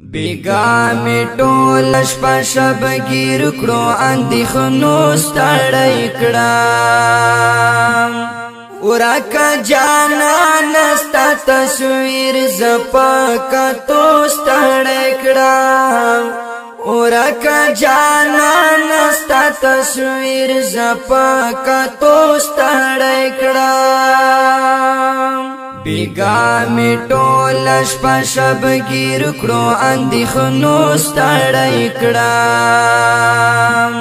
بیگا می ټول شپه شب گیر کړو اندخنو ستړی کړم ورکا جانا نستا تصویر زپا کا تو ستړی کړم ورکا جانا نستا تصویر زپا کا تو ستړی کړم پیغامی ټولش په شب گیر کړو اندخنو ستړی کړم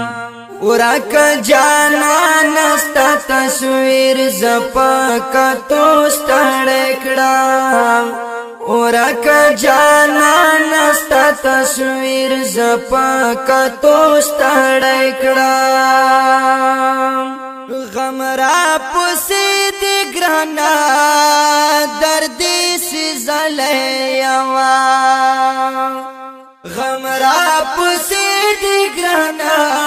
ورک جانان ست تصویر زپکا تو ستړی کړم ورک جانان ست تصویر زپکا تو ستړی کړم غم را پسی دی گرانا دردی سی زلی یوا غم را پسی دی گرانا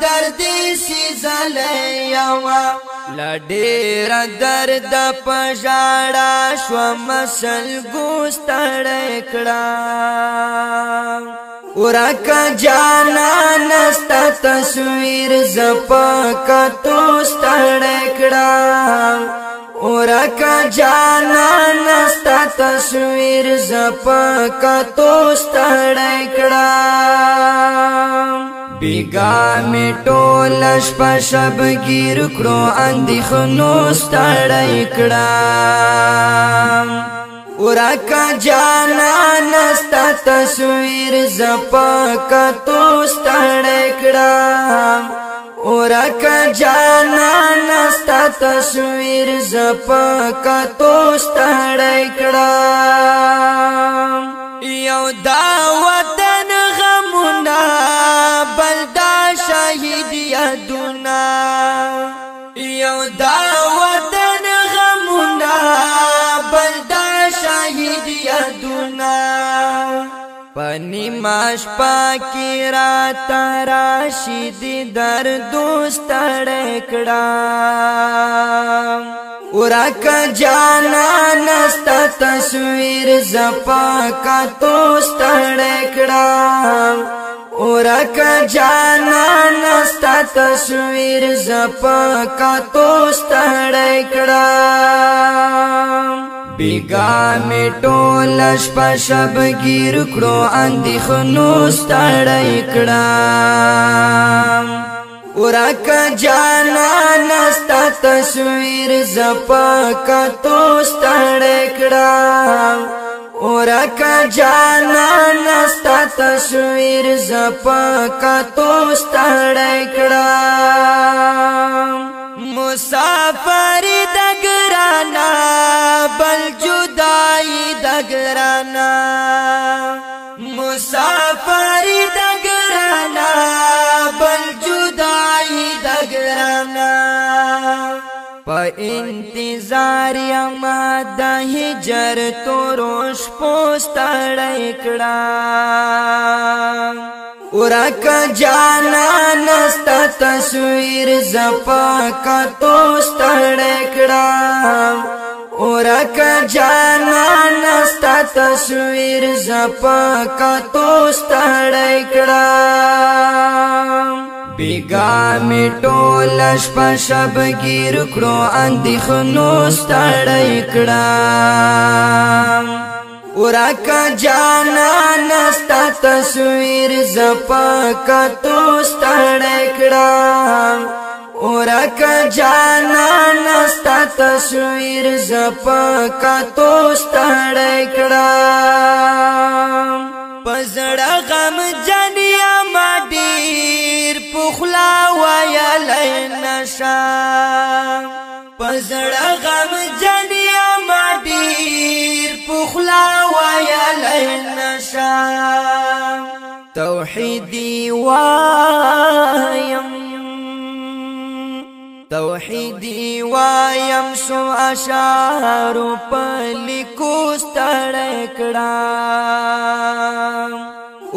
دردی سی زلی یوا لډیر درد پژاړه شو مسل ګوستړ کړه ورکا جانا نستا تصویر زپا کتو ستڑکڑا ورکا جانا نستا تصویر زپا کتو ستړکړه بیگا می ټول شپه شب گیر کړو اندخ نو ستړکړه ورکا جانا نستا تصویر زپا کتو ستړکړه ورکا جانا نستا تصویر زپا کتو ستړکړه یو دا وطن غمنا بل دا شهید یادونا یو دا نیماش پاکی را تراشی دی در دوست ڑکڑا ورک جانا نستا تصویر زپا کا توست ڑکڑا ورک جانا نستا تصویر زپا کا توست ڑکڑا بیگا می ټول شپه شب گیر کړو اندی خنو ستړی کړه ورک جانا نست تصویر زپا کا تو ستړی کړه ورک جانا نست تصویر زپا کا تو ستړی کړه مسافر دګ दगराना मुसाफरी दगराना बल जुदाई दगराना प इंतजार दही जर तो रोश पोस्तड़ा उरा जाना नस्ता तस्वीर जपा का तोड़ेकड़ा ورک جانان ستا تصویر زپا کتو ستړی کړم بیگا می ټول شپه شب گیر کړو اندخنو ستړی کړم ورک جانان ستا تصویر زپا کتو ستړی کړم ورکا جانا نستا تصویر زپا کتو ستړی کړم پزړه غم جنیا ما ډیر پخلا وایا لینشا پزړه غم جنیا ما ډیر پخلا وایا لینشا توحیدی وا توحیدی وایم سو اشعار په لیکو ستړ کړه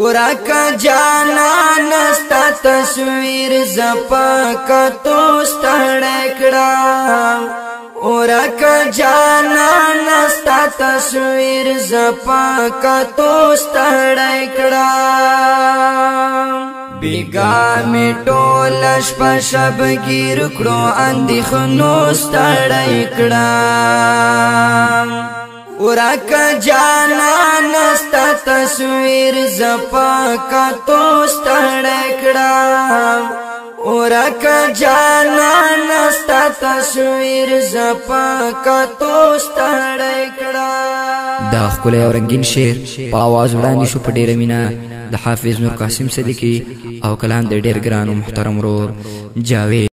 ورکا جانا نستا تصویر زپکا تو ستړ کړه ورکا جانا نستا تصویر زپکا تو ستړ کړه بیګا می ټول شپه شب گیر کړو اندخنو ستړی کړه ورک جانا نست تصویر زپا کا تو ستړی کړه ورک جانا نست تصویر زپا کا تو ستړی کړه دا خپل او رنگین شعر په आवाज وړاندې شو په ډیره مینا د حافظ نور قاسم صدیقي او کلام د ډیر ګران محترم ورور جاوید